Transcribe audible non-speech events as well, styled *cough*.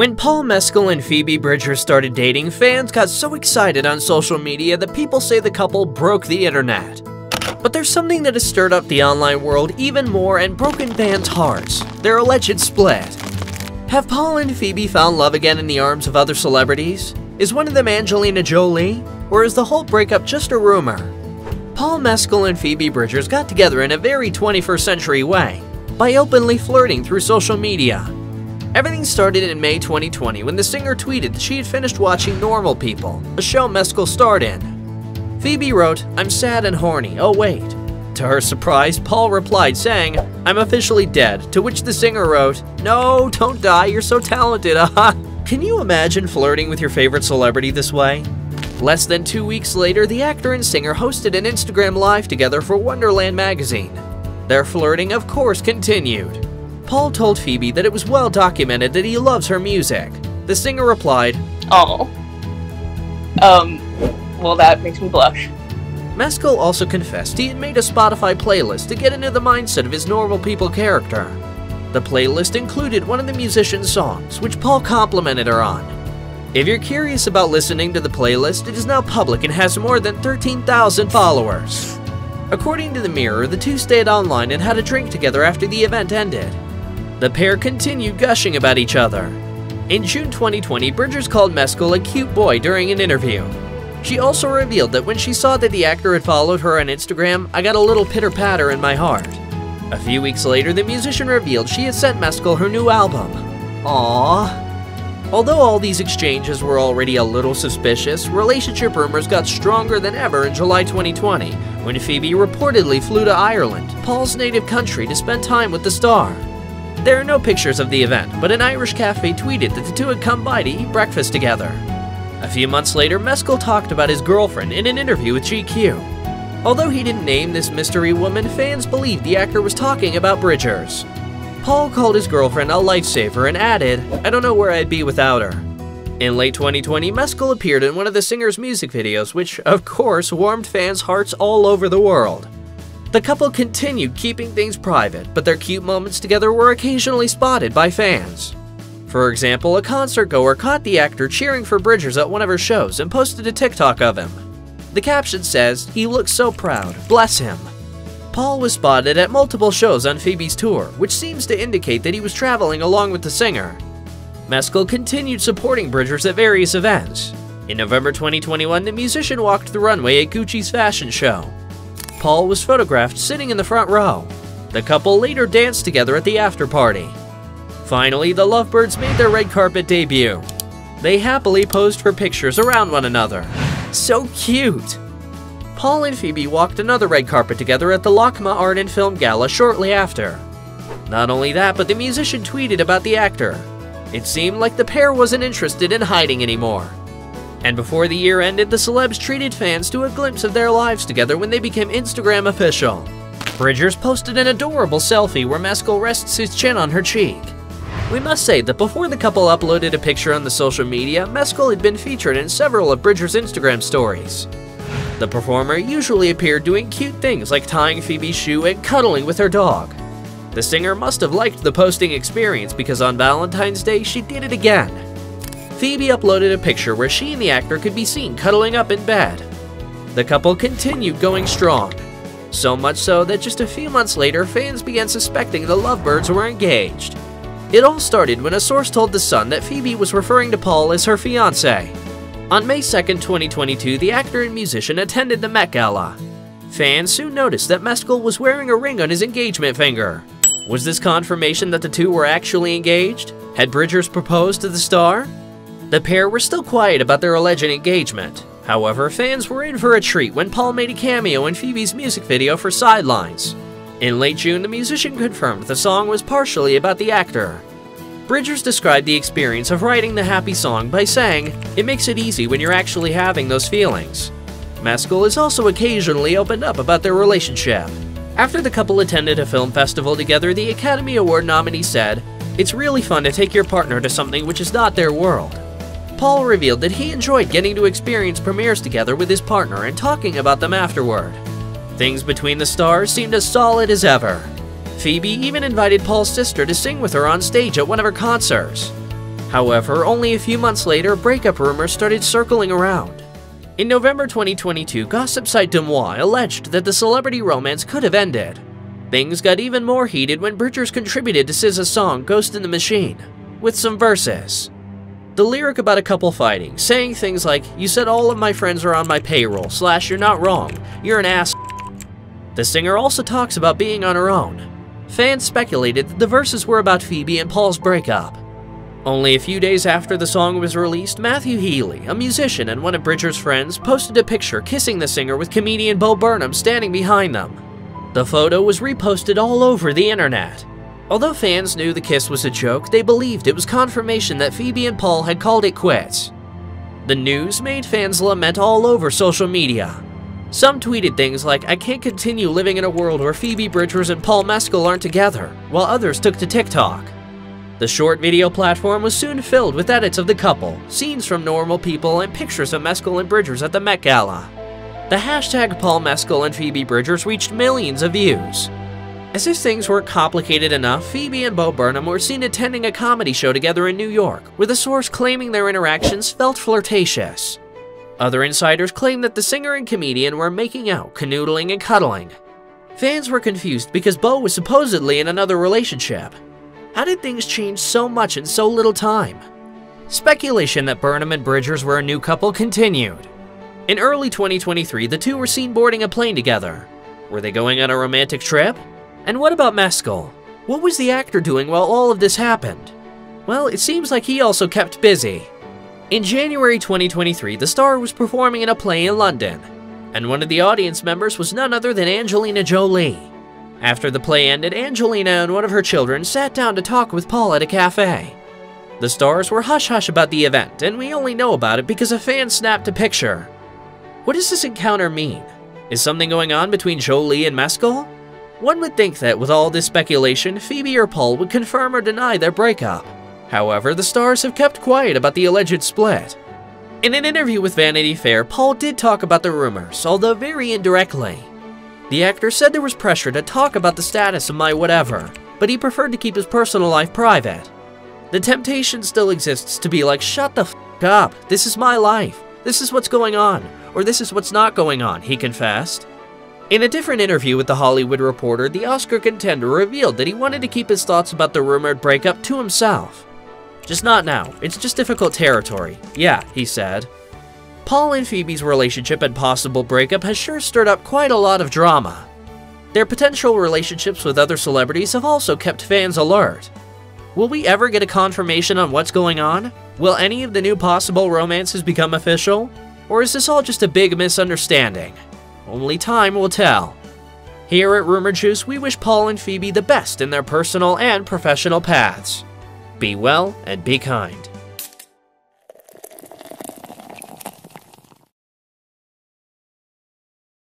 When Paul Mescal and Phoebe Bridgers started dating, fans got so excited on social media that people say the couple broke the internet. But there's something that has stirred up the online world even more and broken fans' hearts their alleged split. Have Paul and Phoebe found love again in the arms of other celebrities? Is one of them Angelina Jolie? Or is the whole breakup just a rumor? Paul Mescal and Phoebe Bridgers got together in a very 21st century way by openly flirting through social media. Everything started in May 2020 when the singer tweeted that she had finished watching Normal People, a show Mescal starred in. Phoebe wrote, I'm sad and horny, oh wait. To her surprise, Paul replied saying, I'm officially dead, to which the singer wrote, No, don't die, you're so talented, *laughs* aha. Can you imagine flirting with your favorite celebrity this way? Less than two weeks later, the actor and singer hosted an Instagram Live together for Wonderland magazine. Their flirting, of course, continued. Paul told Phoebe that it was well documented that he loves her music. The singer replied, Oh. Um, well, that makes me blush. Mescal also confessed he had made a Spotify playlist to get into the mindset of his normal people character. The playlist included one of the musician's songs, which Paul complimented her on. If you're curious about listening to the playlist, it is now public and has more than 13,000 followers. According to The Mirror, the two stayed online and had a drink together after the event ended. The pair continued gushing about each other. In June 2020, Bridgers called Mescal a cute boy during an interview. She also revealed that when she saw that the actor had followed her on Instagram, I got a little pitter patter in my heart. A few weeks later, the musician revealed she had sent Mescal her new album. Aww. Although all these exchanges were already a little suspicious, relationship rumors got stronger than ever in July 2020 when Phoebe reportedly flew to Ireland, Paul's native country, to spend time with the star. There are no pictures of the event, but an Irish cafe tweeted that the two had come by to eat breakfast together. A few months later, Mescal talked about his girlfriend in an interview with GQ. Although he didn't name this mystery woman, fans believed the actor was talking about Bridgers. Paul called his girlfriend a lifesaver and added, I don't know where I'd be without her. In late 2020, Mescal appeared in one of the singer's music videos, which, of course, warmed fans' hearts all over the world. The couple continued keeping things private, but their cute moments together were occasionally spotted by fans. For example, a concert goer caught the actor cheering for Bridgers at one of her shows and posted a TikTok of him. The caption says, He looks so proud, bless him. Paul was spotted at multiple shows on Phoebe's tour, which seems to indicate that he was traveling along with the singer. Mescal continued supporting Bridgers at various events. In November 2021, the musician walked the runway at Gucci's fashion show. Paul was photographed sitting in the front row. The couple later danced together at the after party. Finally, the Lovebirds made their red carpet debut. They happily posed for pictures around one another. So cute! Paul and Phoebe walked another red carpet together at the LACMA Art and Film Gala shortly after. Not only that, but the musician tweeted about the actor. It seemed like the pair wasn't interested in hiding anymore. And before the year ended, the celebs treated fans to a glimpse of their lives together when they became Instagram official. Bridgers posted an adorable selfie where Mescal rests his chin on her cheek. We must say that before the couple uploaded a picture on the social media, Mescal had been featured in several of Bridgers' Instagram stories. The performer usually appeared doing cute things like tying Phoebe's shoe and cuddling with her dog. The singer must have liked the posting experience because on Valentine's Day she did it again. Phoebe uploaded a picture where she and the actor could be seen cuddling up in bed. The couple continued going strong, so much so that just a few months later fans began suspecting the lovebirds were engaged. It all started when a source told The Sun that Phoebe was referring to Paul as her fiance. On May 2, 2022, the actor and musician attended the Met Gala. Fans soon noticed that Mescal was wearing a ring on his engagement finger. Was this confirmation that the two were actually engaged? Had Bridgers proposed to the star? The pair were still quiet about their alleged engagement. However, fans were in for a treat when Paul made a cameo in Phoebe's music video for Sidelines. In late June, the musician confirmed the song was partially about the actor. Bridgers described the experience of writing the happy song by saying, It makes it easy when you're actually having those feelings. Mescal has also occasionally opened up about their relationship. After the couple attended a film festival together, the Academy Award nominee said, It's really fun to take your partner to something which is not their world. Paul revealed that he enjoyed getting to experience premieres together with his partner and talking about them afterward. Things between the stars seemed as solid as ever. Phoebe even invited Paul's sister to sing with her on stage at one of her concerts. However, only a few months later, breakup rumors started circling around. In November 2022, gossip site Deuxmoi alleged that the celebrity romance could have ended. Things got even more heated when Bridgers contributed to SZA's song Ghost in the Machine, with some verses. The lyric about a couple fighting, saying things like, You said all of my friends are on my payroll, slash, you're not wrong, you're an ass. The singer also talks about being on her own. Fans speculated that the verses were about Phoebe and Paul's breakup. Only a few days after the song was released, Matthew Healy, a musician and one of Bridgers' friends, posted a picture kissing the singer with comedian Bo Burnham standing behind them. The photo was reposted all over the internet. Although fans knew the kiss was a joke, they believed it was confirmation that Phoebe and Paul had called it quits. The news made fans lament all over social media. Some tweeted things like, I can't continue living in a world where Phoebe Bridgers and Paul Mescal aren't together, while others took to TikTok. The short video platform was soon filled with edits of the couple, scenes from normal people, and pictures of Mescal and Bridgers at the Met Gala. The hashtag Paul Mescal and Phoebe Bridgers reached millions of views. As if things weren't complicated enough, Phoebe and Bo Burnham were seen attending a comedy show together in New York, with a source claiming their interactions felt flirtatious. Other insiders claimed that the singer and comedian were making out, canoodling, and cuddling. Fans were confused because Bo was supposedly in another relationship, how did things change so much in so little time? Speculation that Burnham and Bridgers were a new couple continued. In early 2023, the two were seen boarding a plane together. Were they going on a romantic trip? And what about Mescal? What was the actor doing while all of this happened? Well, it seems like he also kept busy. In January 2023, the star was performing in a play in London, and one of the audience members was none other than Angelina Jolie. After the play ended, Angelina and one of her children sat down to talk with Paul at a cafe. The stars were hush-hush about the event, and we only know about it because a fan snapped a picture. What does this encounter mean? Is something going on between Jolie and Mescal? One would think that with all this speculation, Phoebe or Paul would confirm or deny their breakup. However, the stars have kept quiet about the alleged split. In an interview with Vanity Fair, Paul did talk about the rumors, although very indirectly. The actor said there was pressure to talk about the status of my whatever, but he preferred to keep his personal life private. The temptation still exists to be like, shut the f up, this is my life, this is what's going on, or this is what's not going on, he confessed. In a different interview with The Hollywood Reporter, the Oscar contender revealed that he wanted to keep his thoughts about the rumored breakup to himself. Just not now, it's just difficult territory. Yeah, he said. Paul and Phoebe's relationship and possible breakup has sure stirred up quite a lot of drama. Their potential relationships with other celebrities have also kept fans alert. Will we ever get a confirmation on what's going on? Will any of the new possible romances become official? Or is this all just a big misunderstanding? Only time will tell. Here at Rumour Juice, we wish Paul and Phoebe the best in their personal and professional paths. Be well and be kind.